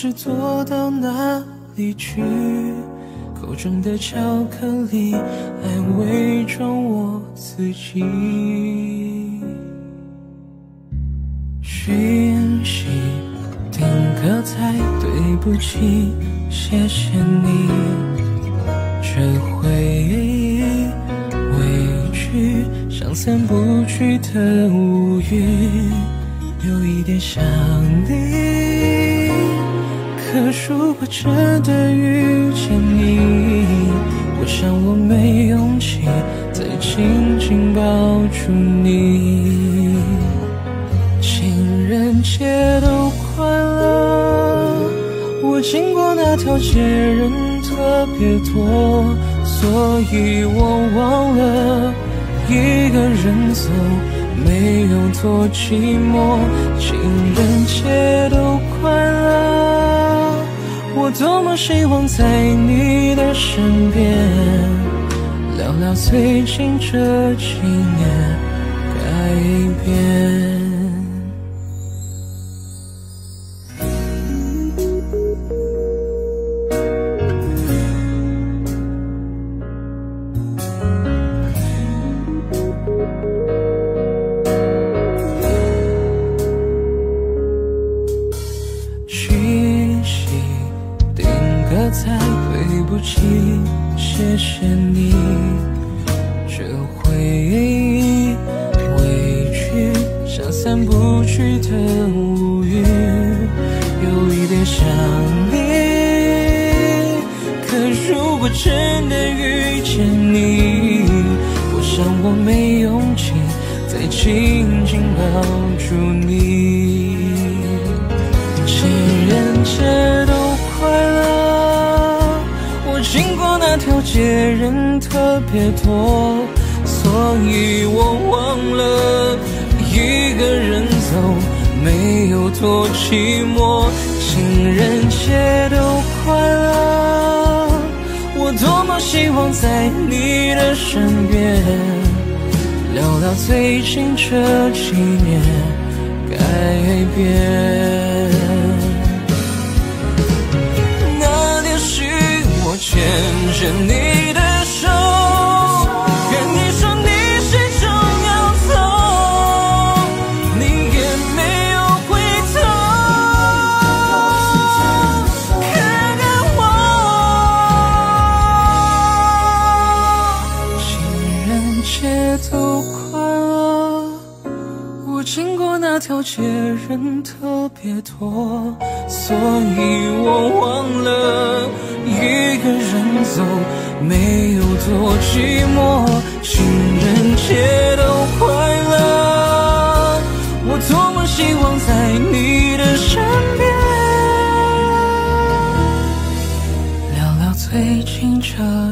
是做到哪里去口中的巧克力来伪装我自己。真的遇见你，我想我没勇气再紧紧抱住你。情人节都快乐，我经过那条街人特别多，所以我忘了一个人走没有多寂寞。情人节都。多么希望在你的身边聊聊最近这几年改变。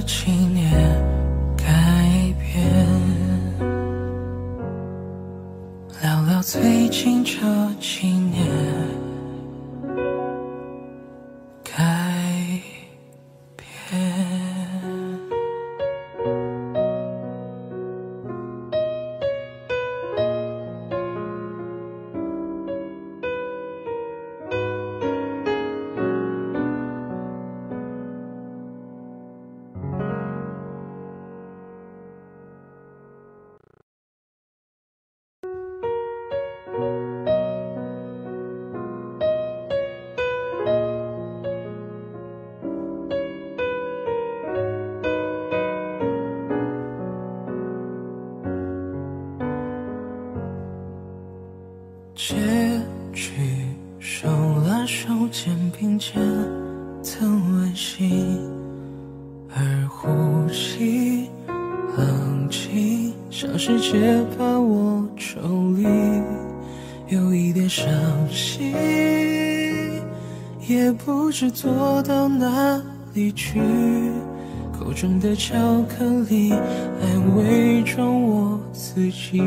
几年改变聊聊最近这几年。是做到哪里去，口中的巧克力，还伪装我自己。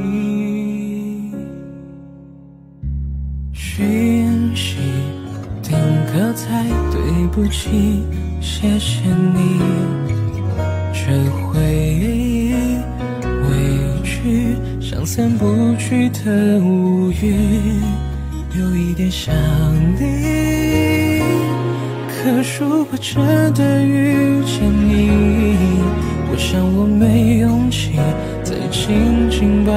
讯息定格在对不起，谢谢你。这回忆委屈，像散不去的乌云，有一点想。如果真的遇见你，我想我没勇气再紧紧抱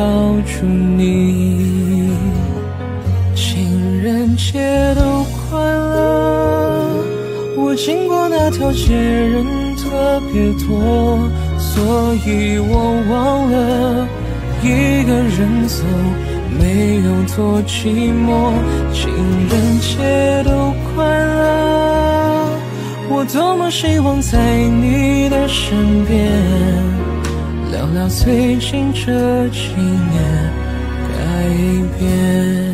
住你。情人节都快乐，我经过那条街人特别多，所以我忘了一个人走没有多寂寞。情人节都快乐，我多么希望在你的身边，聊聊最近这几年改变。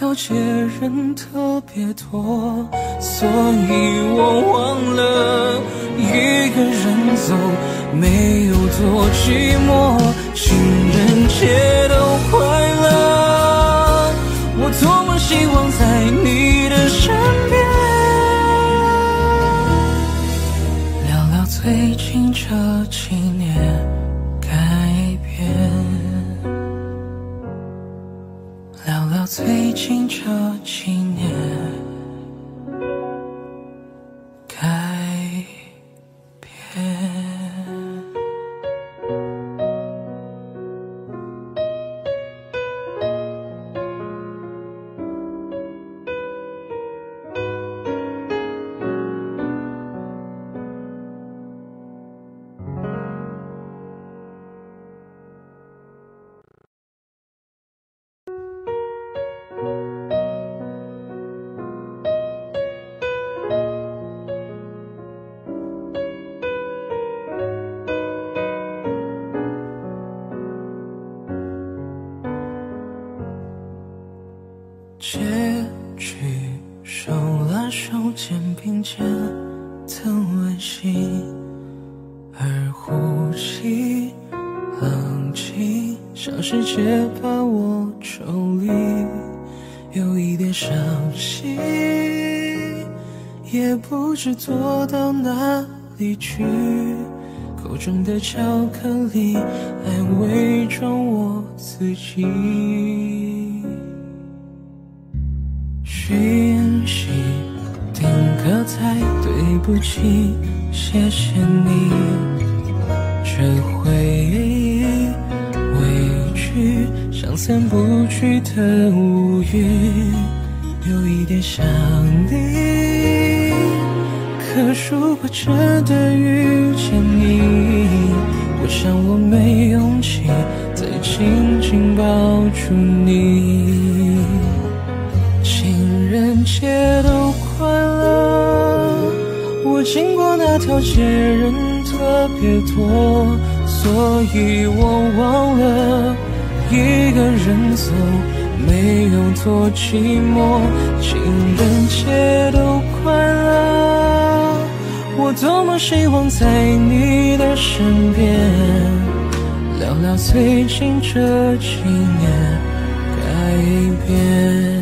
过那条街人特别多，所以我忘了一个人走没有多寂寞。情人节都快乐，我多么希望在你的身边，聊聊最近这几年最近这几离去。口中的巧克力来伪装我自己。讯息定格在对不起，谢谢你。这回忆委屈，像散不去的乌云，有一点想你。可如果真的遇见你我想我没勇气再紧紧抱住你。情人节都快乐我经过那条街人特别多所以我忘了一个人走没有多寂寞。情人节都快乐。我多么希望在你的身边，聊聊最近这几年改变。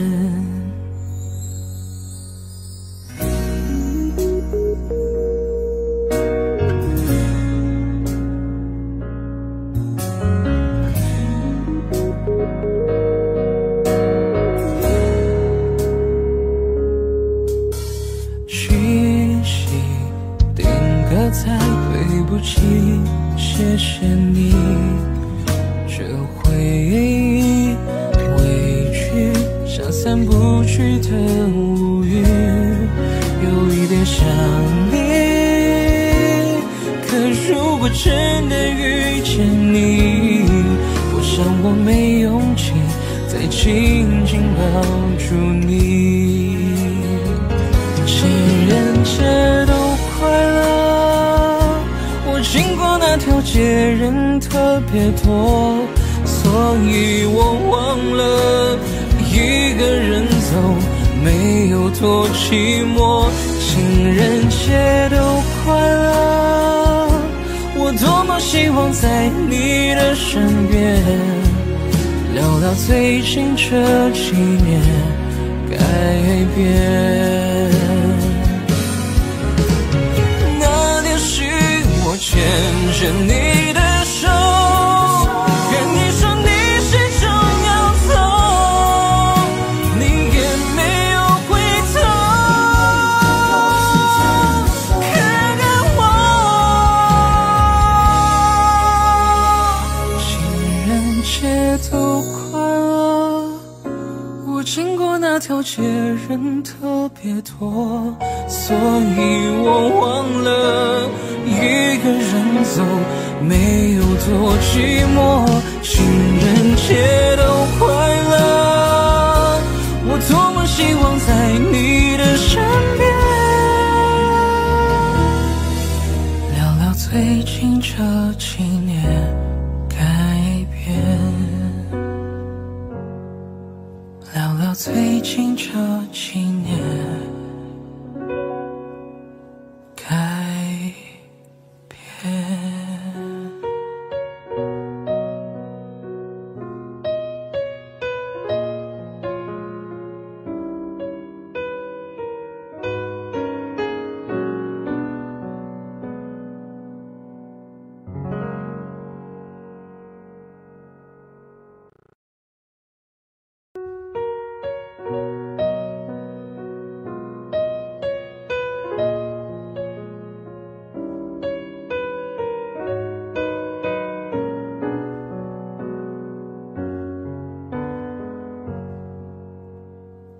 没有多寂寞，情人节都快乐。我多么希望在你的身边，聊到最近这几年改变。那年许我牵着你。过那条街人特别多，所以我忘了一个人走，没有多寂寞。情人节都快乐，我多么希望在你的身边，聊聊最近这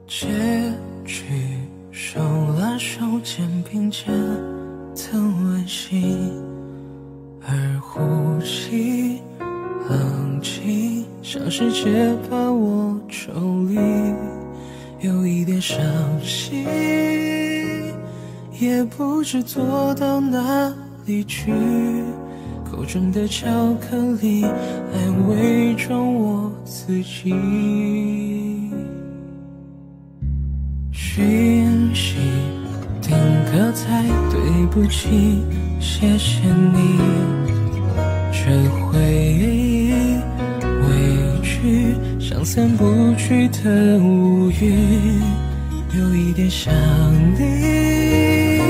结局，手拉手肩并肩曾温馨，而呼吸冷静，小世界把我抽离，有一点伤心，也不知躲到哪里去。口中的巧克力来伪装我自己。讯息定格在对不起，谢谢你。这回忆委屈，像散不去的乌云，有一点想你。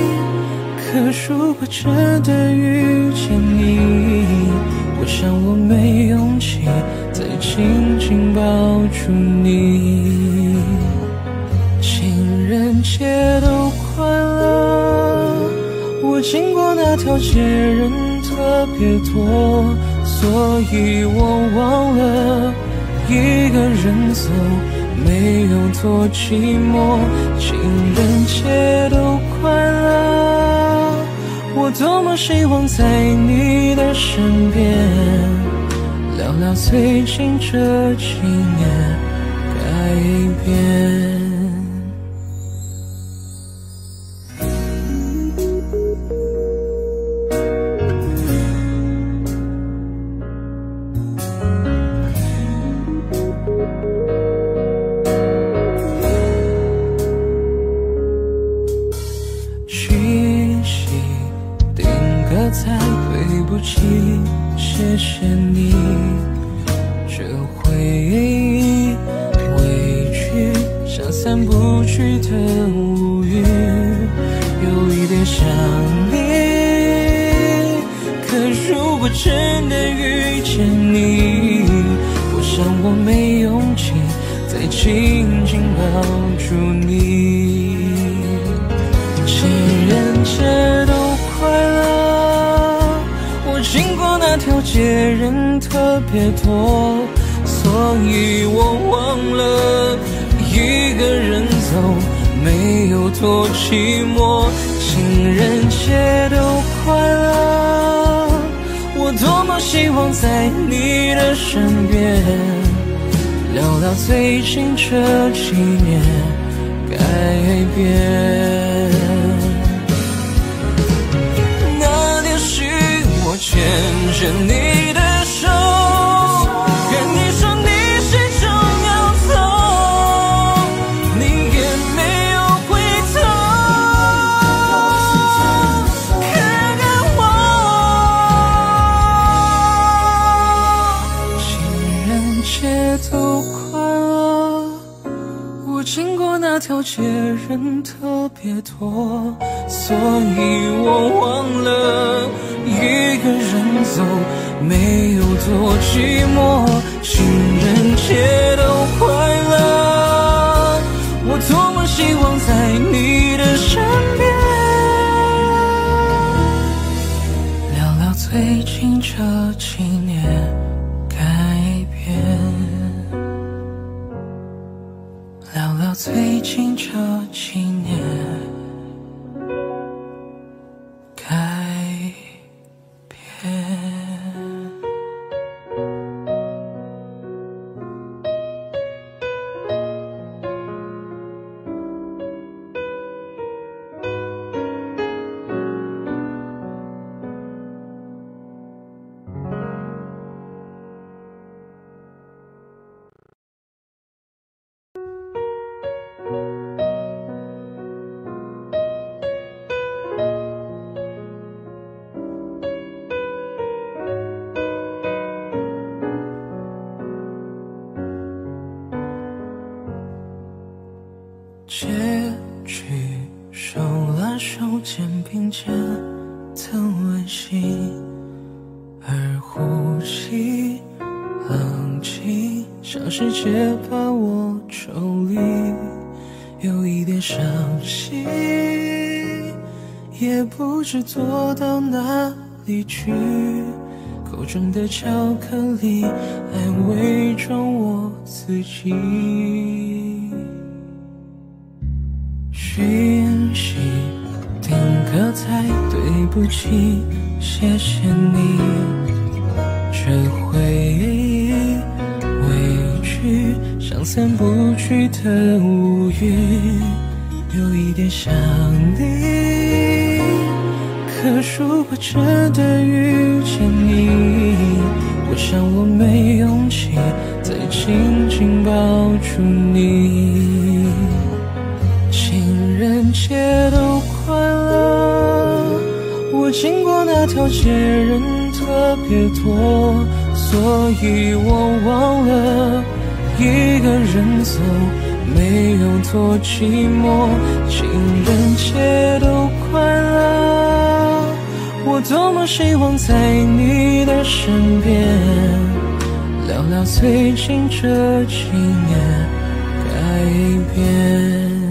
可如果真的遇见你，我想我没勇气再紧紧抱住你。节都快乐，我经过那条街人特别多，所以我忘了一个人走，没有多寂寞。情人节都快乐。我多么希望在你的身边，聊聊最近这几年改变。散不去的乌云，有一点想你。可如果真的遇见你，我想我没勇气再紧紧抱住你。情人节都快乐，我经过那条街人特别多，所以我忘了多寂寞。情人节都快乐，我多么希望在你的身边，聊聊最近这几年改变。那天是我牵着你过那条街人特别多，所以我忘了一个人走没有多寂寞。情人节都快乐，我多么希望在你的身边，聊聊最近这是做到哪里去。口中的巧克力来伪装我自己。讯息定格在对不起，谢谢你。这回忆委屈，像散不去的我真的遇见你，我想我没勇气再紧紧抱住你。情人节都快乐，我经过那条街人特别多，所以我忘了一个人走没有多寂寞。情人节都，多么希望在你的身边，聊聊最近这几年改变。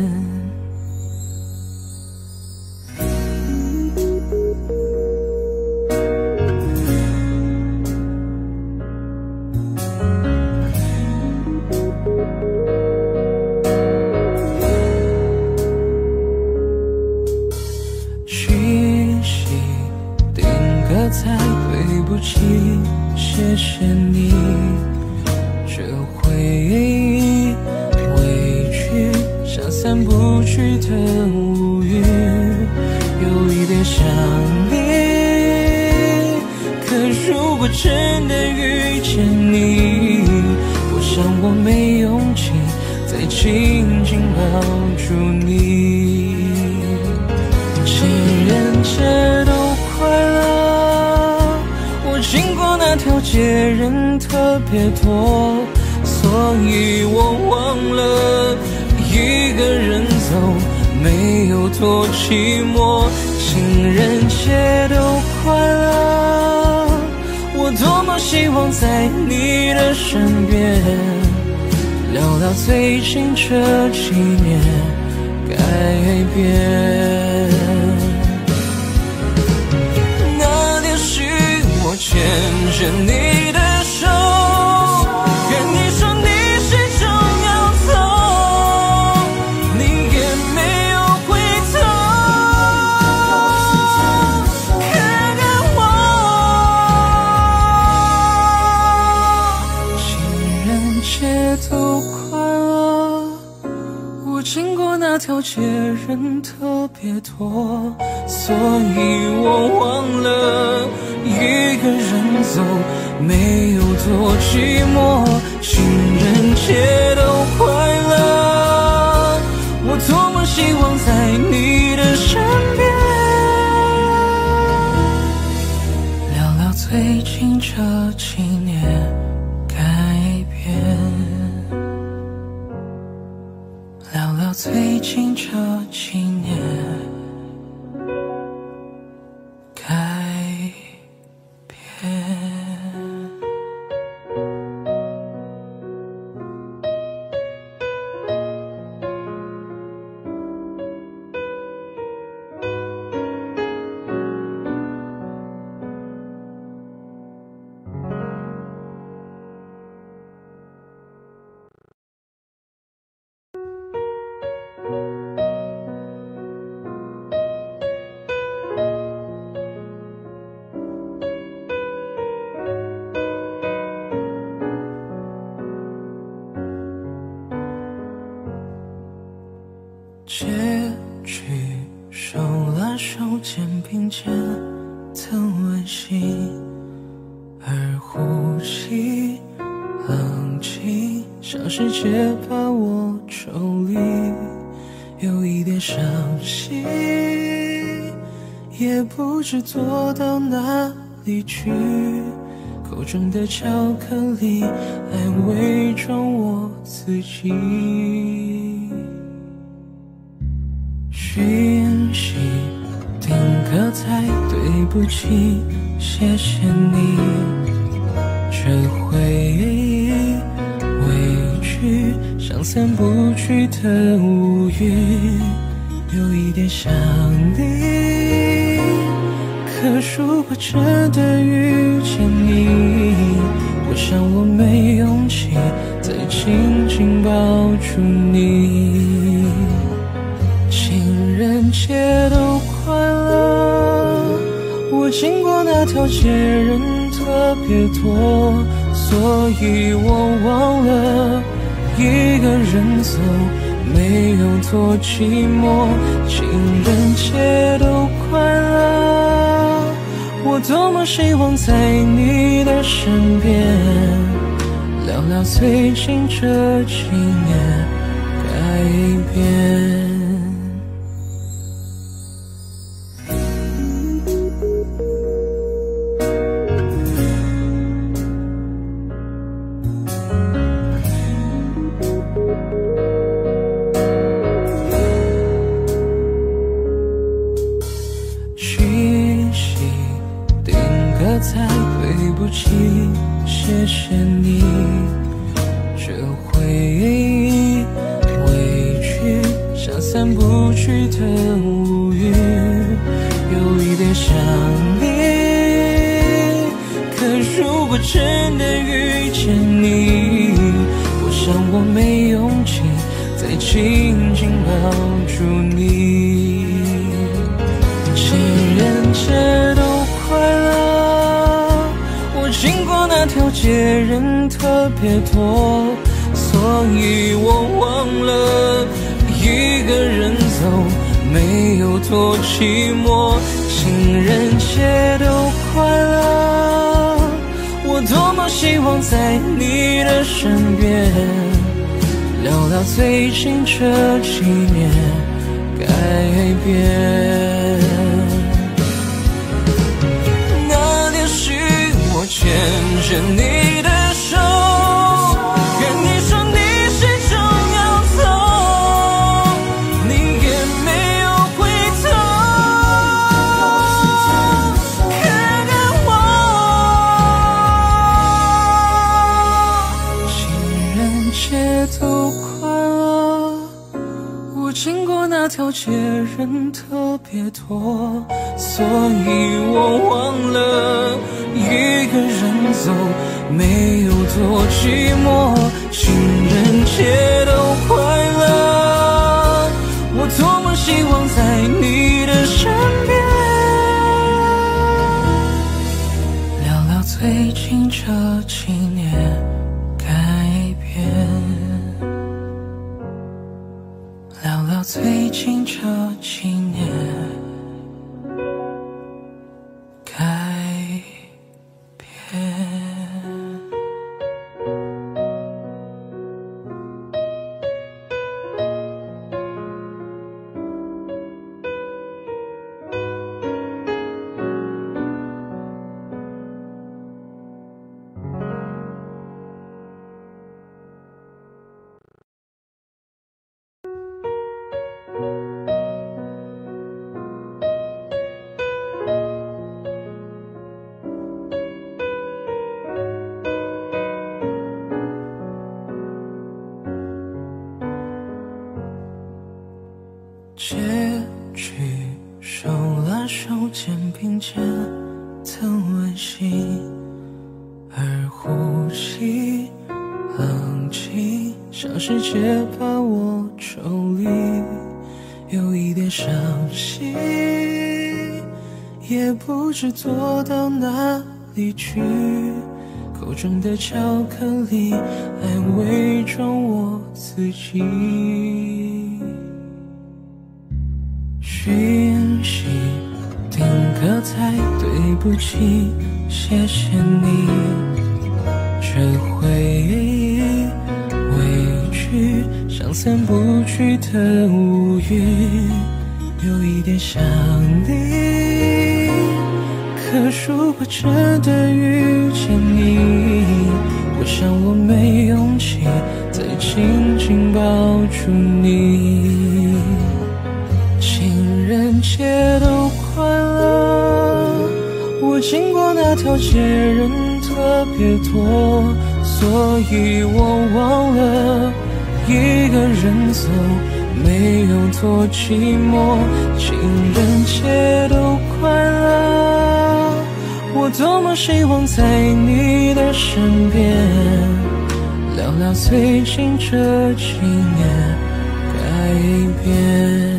一个人走没有多寂寞。情人节都快乐，我多么希望在你的身边，聊聊最近这几年是做到哪里去。口中的巧克力来伪装我自己。讯息定格在对不起，谢谢你。这回忆委屈，像散不去的可如果真的遇见你，我想我没勇气再紧紧抱住你。情人节都快乐，我经过那条街人特别多，所以我忘了一个人走没有多寂寞。情人节都快乐，我多么希望在你的身边，聊聊最近这几年改变。别多，所以我忘了一个人走，没有多寂寞。情人节都伤心，也不知做到哪里去。口中的巧克力来伪装我自己。讯息定格在对不起，谢谢你。这回忆委屈，像散不去的乌云，有一点想你。可如果真的遇见你，我想我没勇气再紧紧抱住你。情人节都快乐，我经过那条街人特别多，所以我忘了一个人走，没有多寂寞。情人节都快乐，我多么希望在你的身边，聊聊最近这几年改变。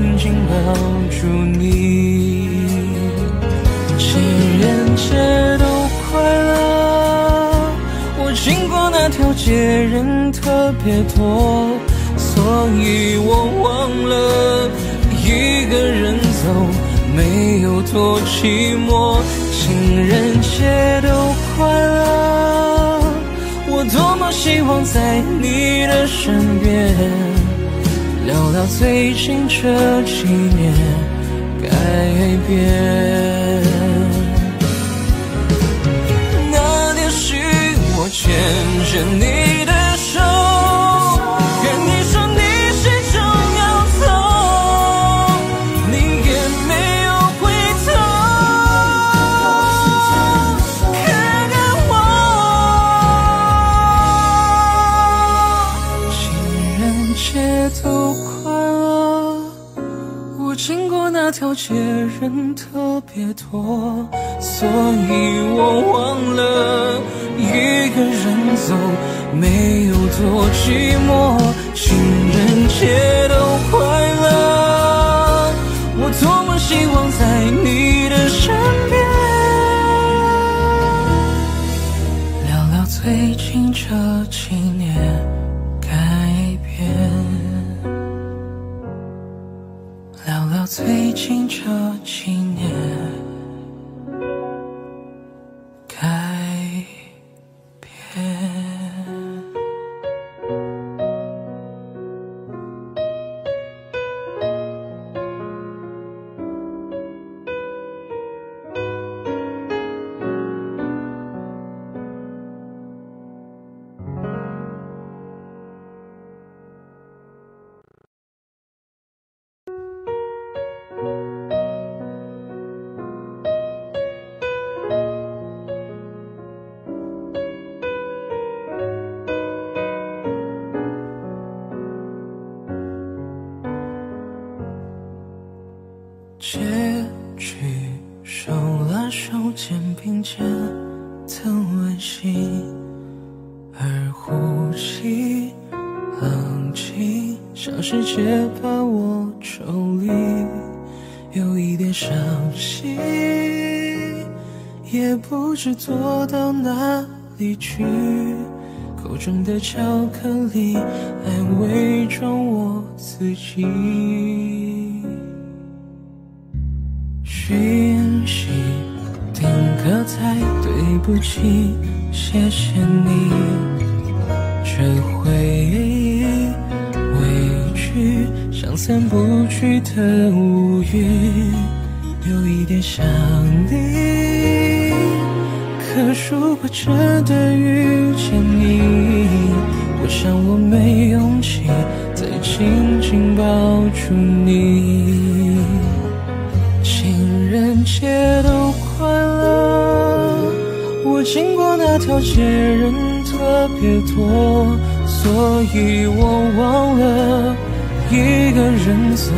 紧紧抱住你。情人节都快乐，我经过那条街人特别多，所以我忘了一个人走，没有多寂寞。情人节都快乐，我多么希望在你的身边，聊聊最近这几年改变。那年是我牵着你些。人特别多，所以我忘了一个人走，没有多寂寞，情人节都快乐。我多么希望在你的身边，聊聊最近这几年是做到哪里去。口中的巧克力来伪装我自己。讯息定格在对不起，谢谢你。这回忆委屈，像散不去的我真的遇见你，我想我没勇气再紧紧抱住你。情人节都快乐，我经过那条街人特别多，所以我忘了一个人走，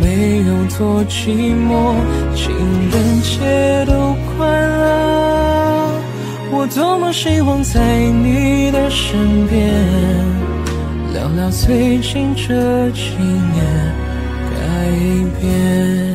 没有多寂寞。情人节都，多么希望在你的身边，聊聊最近这几年改变。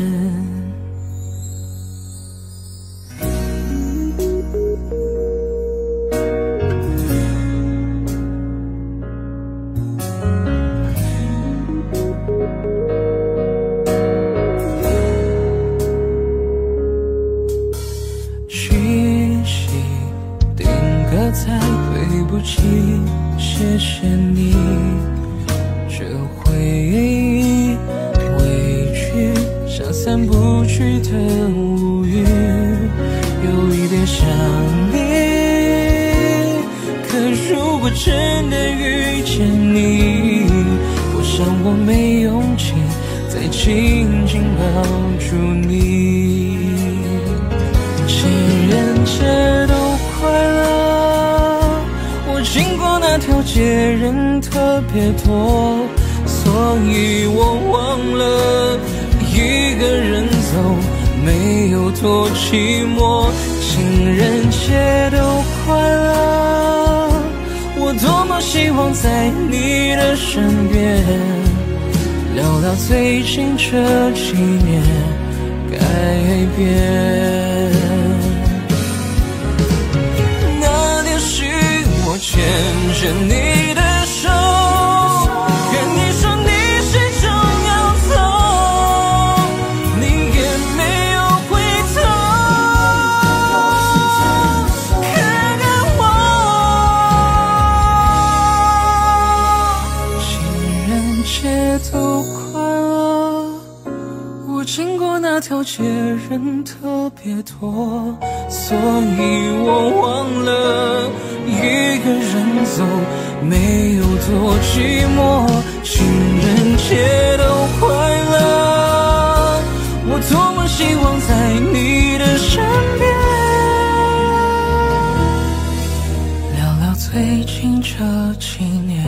年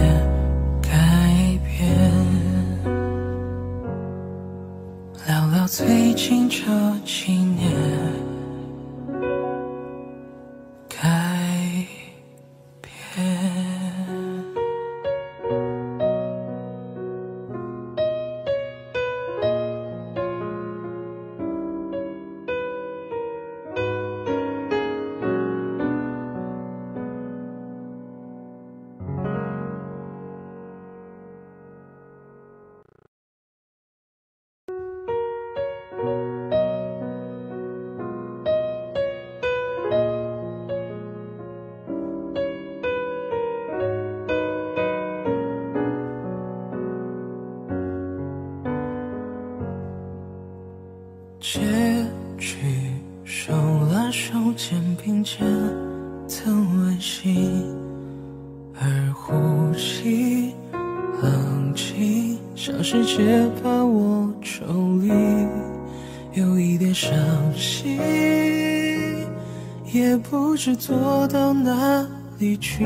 改变。聊聊最近这几年到哪里去。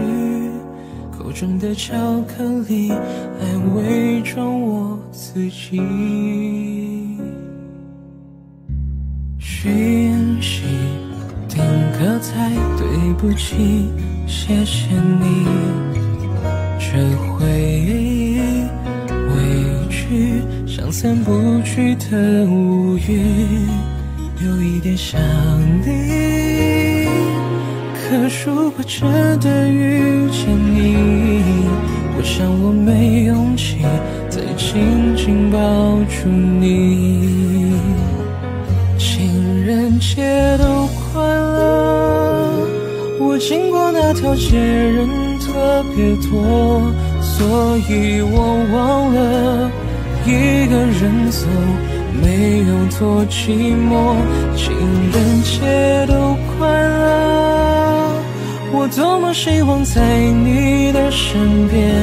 口中的巧克力来伪装我自己。讯息定格在对不起，谢谢真的遇见你，我想我没勇气再紧紧抱住你。情人节都快乐，我经过那条街人特别多，所以我忘了一个人走，没有多寂寞。情人节都快乐，我多么希望在你的身边，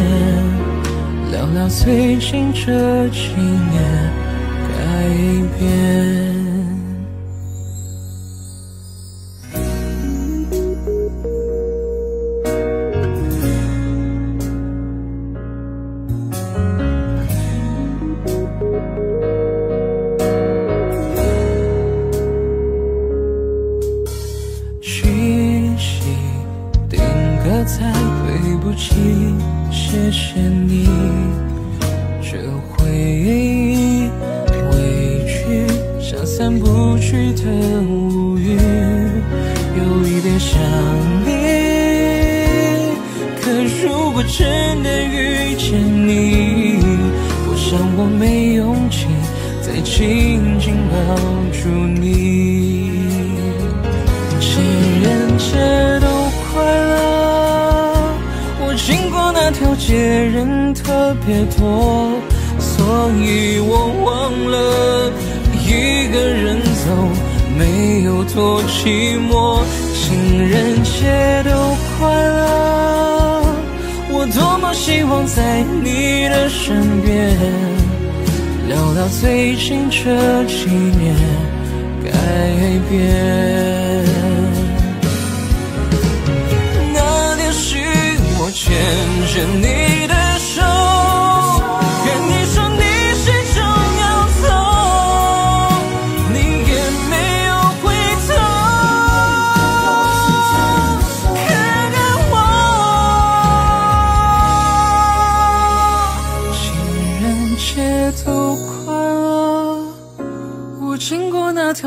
聊聊最近这几年改变。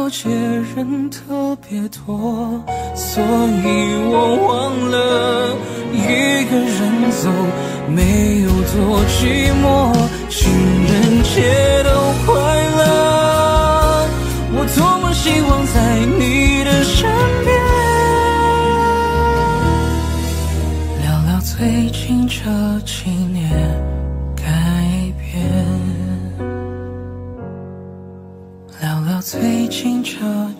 过那条街人特别多，所以我忘了一个人走没有多寂寞。情人节都快乐，我多么希望在你的身边，聊聊最近这最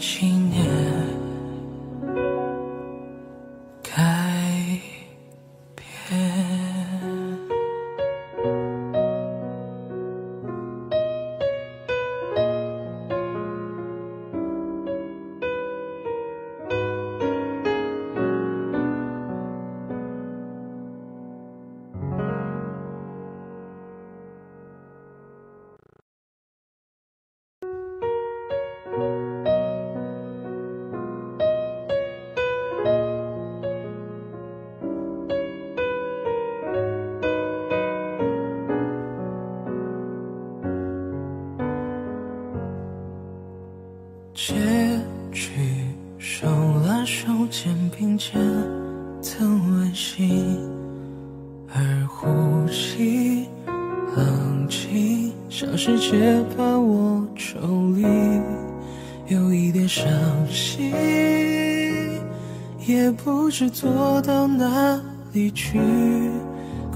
到哪里去。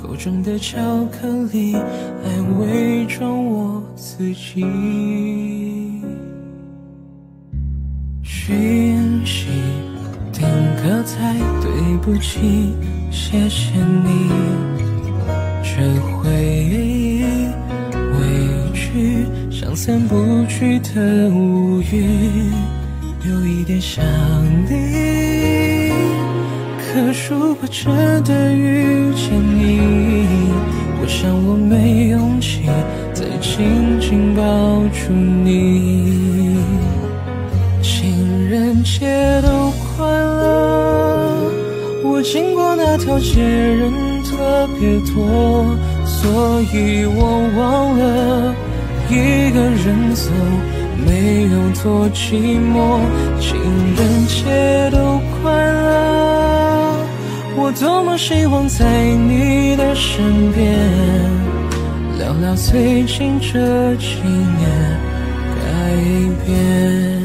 口中的巧克力，来伪装我自己。讯息定格在对不起，谢谢你。这回忆委屈，像散不去的乌云，有一点想你。可如果真的遇见你，我想我没勇气再紧紧抱住你。情人节都快乐，我经过那条街人特别多，所以我忘了一个人走，没有多寂寞。情人节都，我多么希望在你的身边，聊聊最近这几年改变。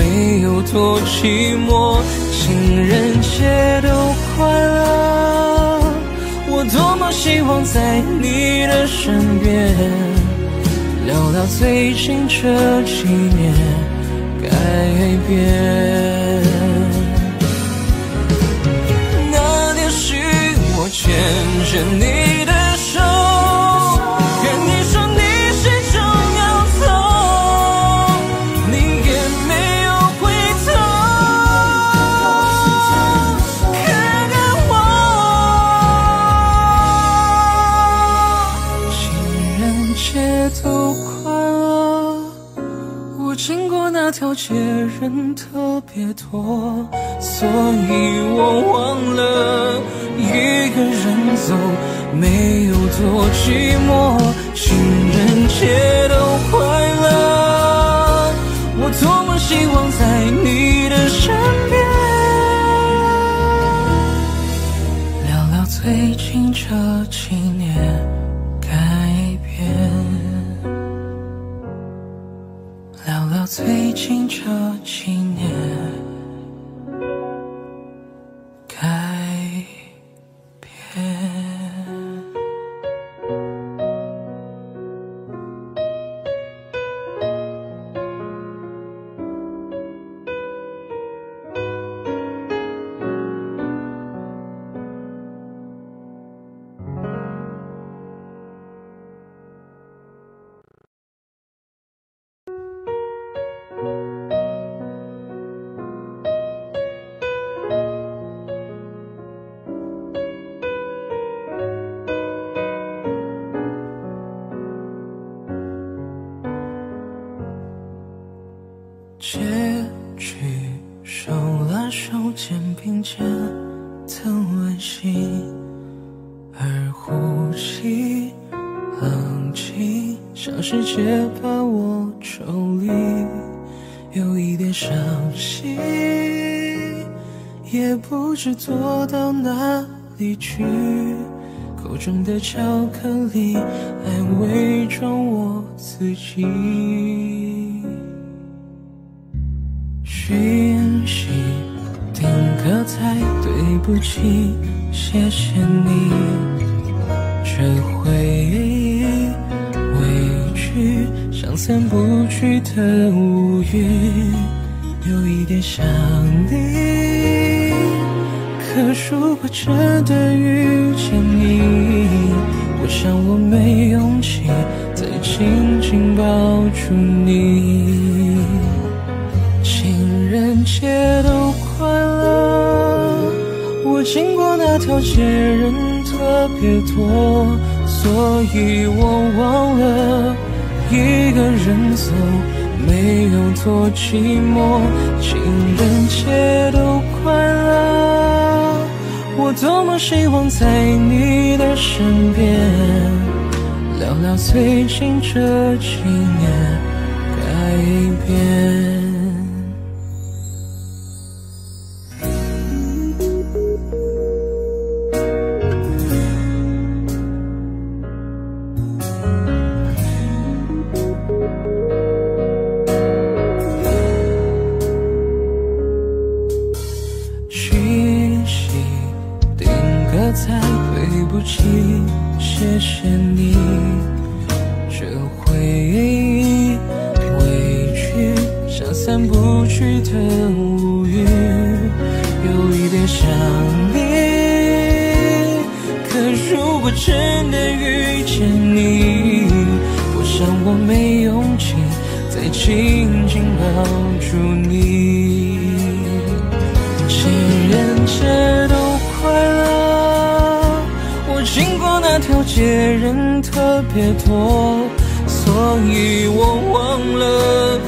没有多寂寞。情人节都快乐，我多么希望在你的身边，聊聊最近这几年改变。那天是我牵着你的过那条街人特别多，所以我忘了一个人走没有多寂寞。情人节都快乐，我多么希望在你的身边，聊聊最近这几最近这几结局手拉手肩并肩的温馨，而呼吸冷静，像世界把我抽离，有一点伤心，也不知躲到哪里去。口中的巧克力，来伪装我自己。讯息，定格在，对不起，谢谢你。这回忆委屈，像散不去的乌云，有一点想你。可如果真的遇见你，我想我没勇气再紧紧抱住你。经过那条街人特别多，所以我忘了一个人走没有多寂寞。情人节都快乐，我多么希望在你的身边，聊聊最近这几年改变。散不去的乌云，有一点想你。可如果真的遇见你，我想我没勇气再紧紧抱住你。情人节都快乐，我经过那条街人特别多，所以我忘了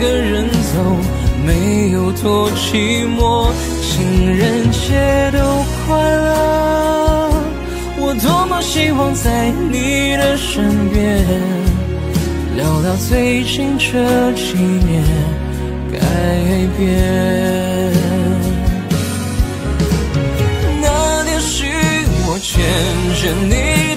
个人走没有多寂寞。情人节都快乐，我多么希望在你的身边，聊聊最近这几年改变。那天是我牵着你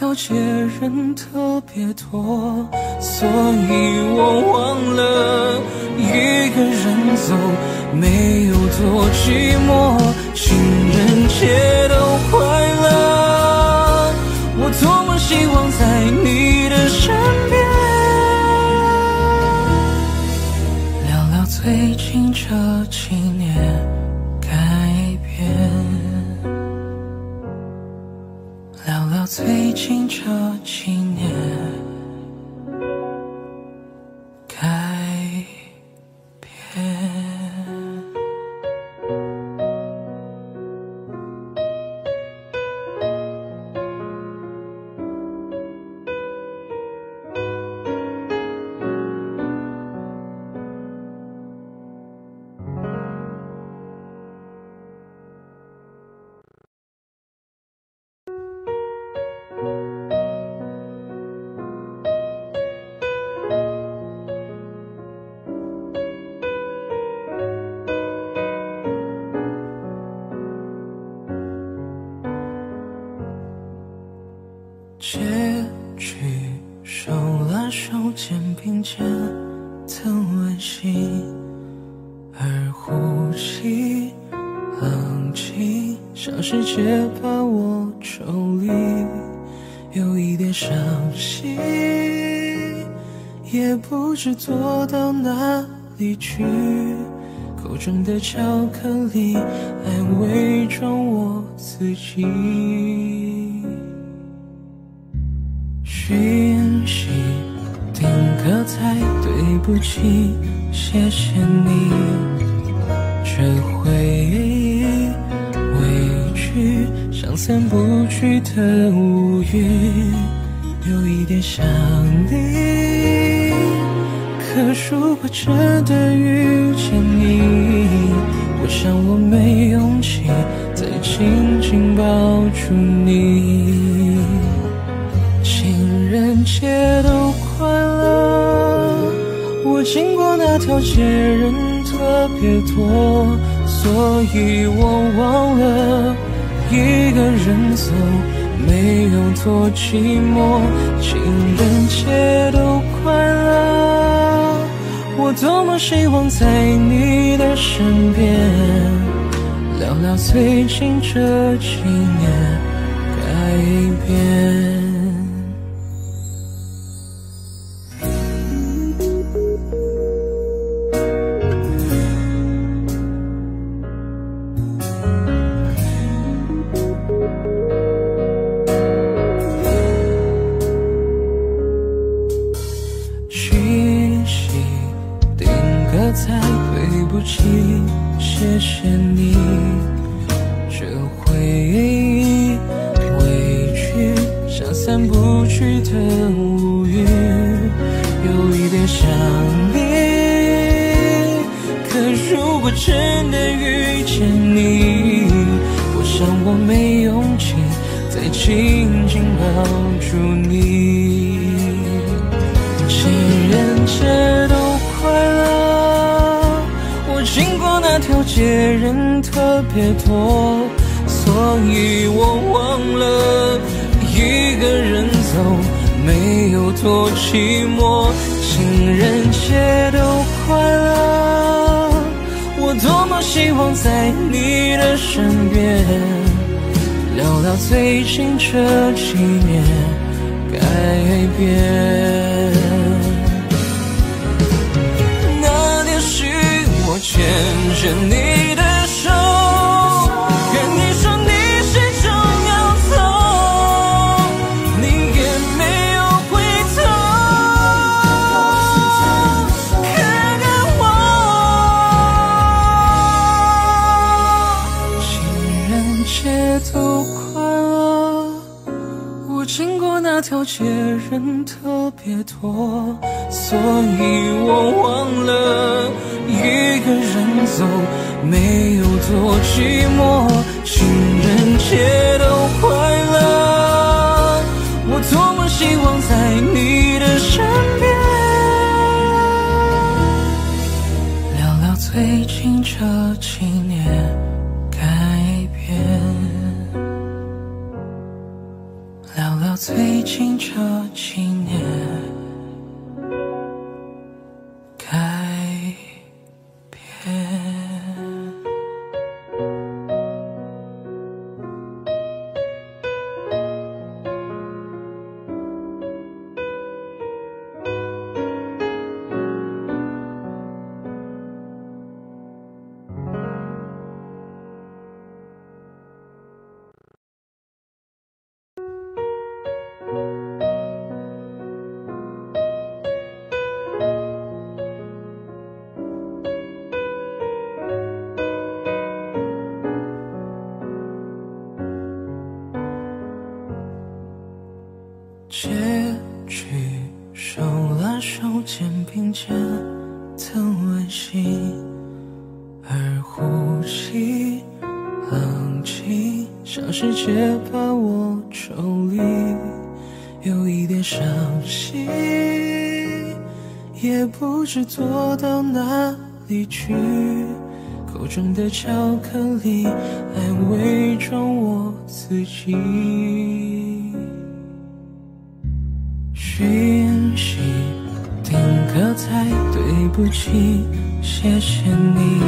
过那条街人特别多，所以我忘了一个人走没有多寂寞。情人节都快乐，我多么希望在你的身边，聊聊最近这也不知躲到哪里去。口中的巧克力来伪装我自己。讯息，定格在，对不起，谢谢你。这回忆委屈，像散不去的雾如果真的遇见你，我想我没勇气再紧紧抱住你，情人节都快乐。我经过那条街，人特别多，所以我忘了一个人走，没有多寂寞，情人节都快。我多么希望在你的身边，聊聊最近这几年改变。一个人走，没有多寂寞，情人节都快乐，我多么希望在你的身边。聊聊最近这几年。去口中的巧克力来伪装我自己。讯息定格在对不起，谢谢你。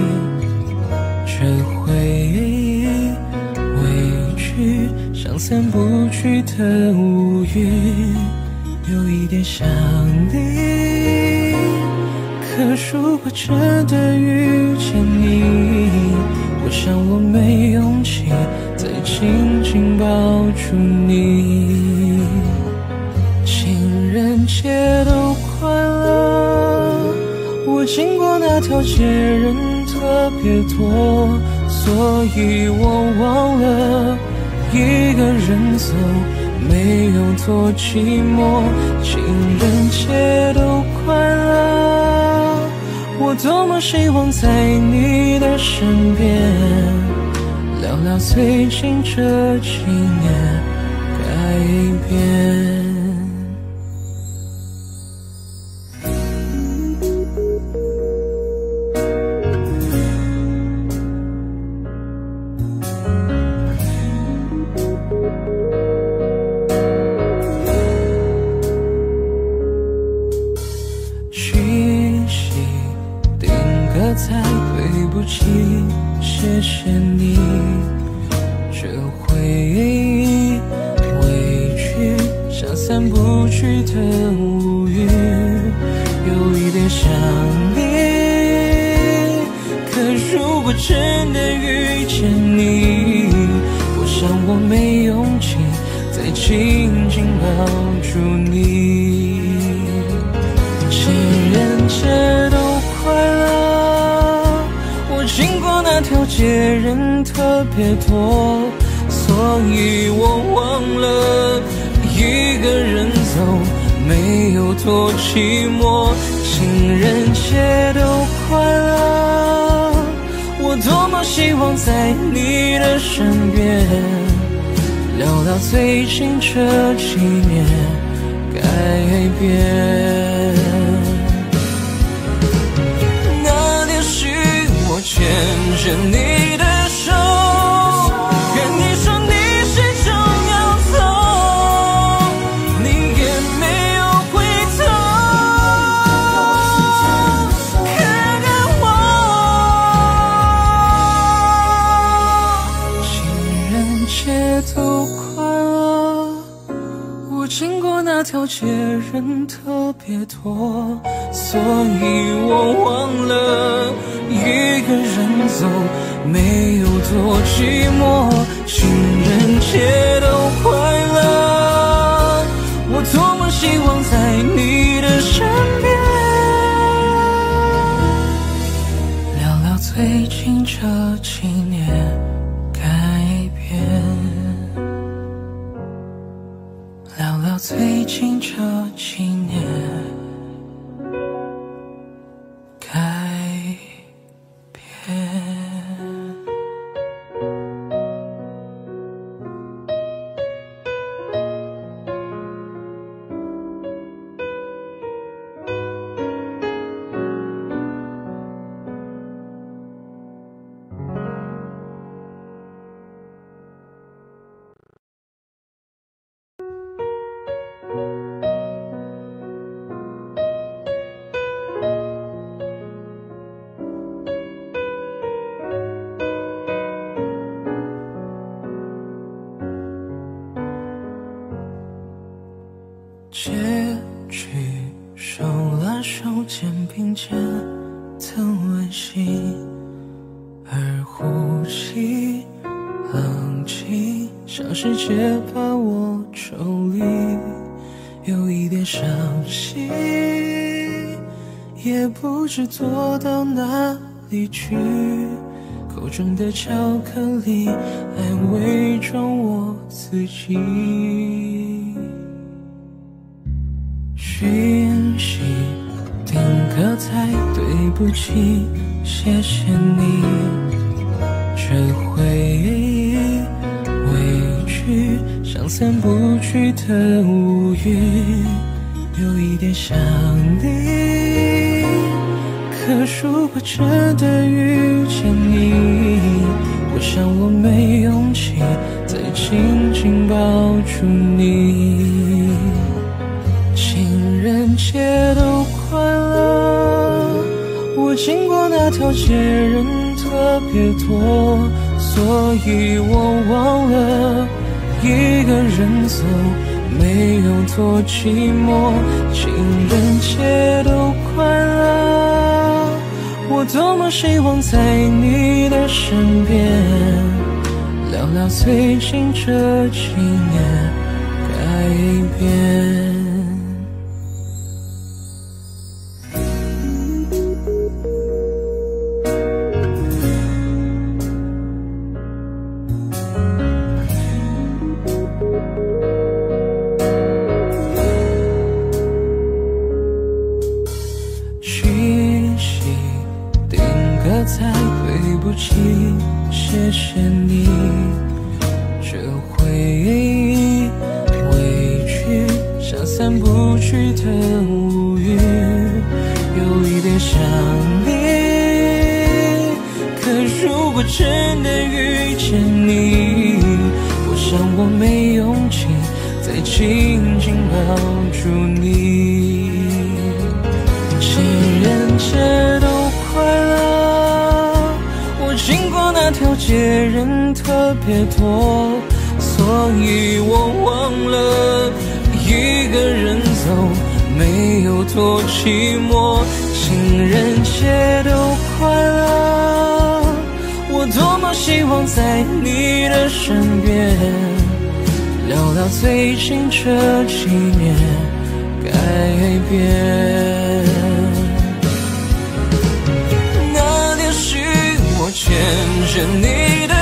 这回忆委屈，像散不去的如果真的遇见你，我想我没勇气再紧紧抱住你。情人节都快乐，我经过那条街人特别多，所以我忘了一个人走，没有多寂寞。情人节都快乐。我多么希望在你的身边，聊聊最近这几年改变。多，所以我忘了一个人走没有多寂寞。伤心，也不知躲到哪里去。口中的巧克力来伪装我自己。讯息定格在对不起，谢谢你。这回忆委屈，像散不去的乌云，有一点想你。可如果真的遇见你，我想我没勇气再紧紧抱住你。情人节都快乐，我经过那条街人特别多，所以我忘了一个人走没有多寂寞。情人节都快乐，我多么希望在你的身边，聊聊最近这几年改变。抱住你。情人节都快乐，我经过那条街人特别多，所以我忘了一个人走没有多寂寞。情人节都快乐，我多么希望在你的身边，聊聊最近这几年改变。那年许我牵着你的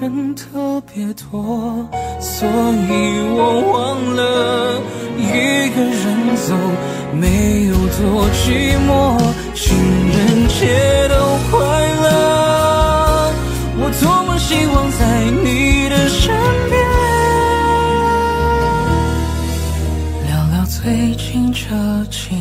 人特别多，所以我忘了。一个人走，没有多寂寞，情人节都快乐。我多么希望在你的身边，聊聊最近这几